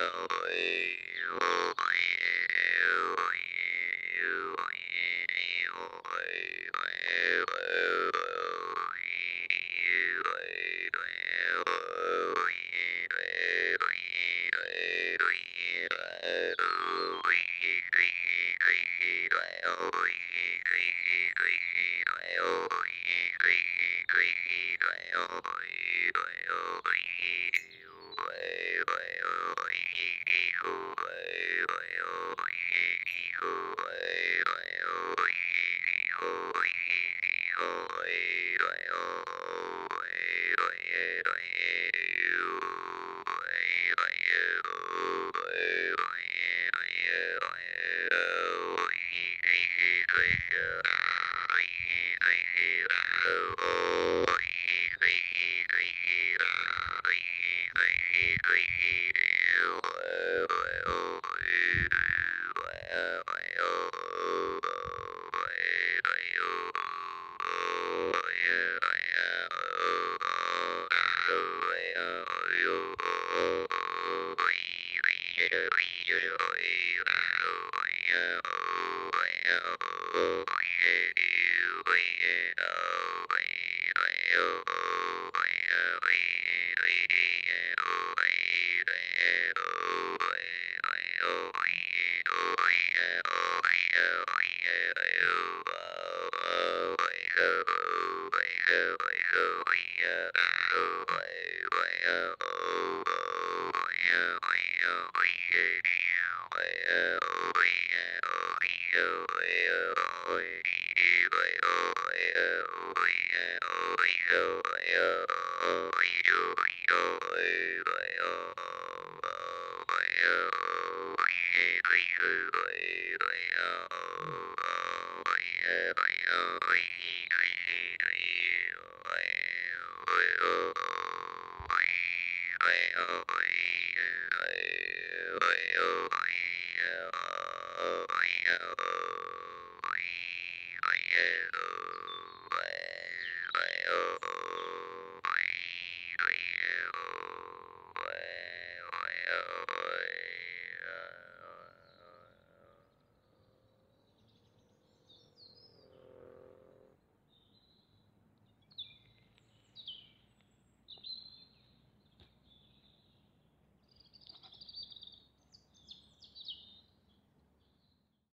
Oh, here. Oh, yeah. Oh,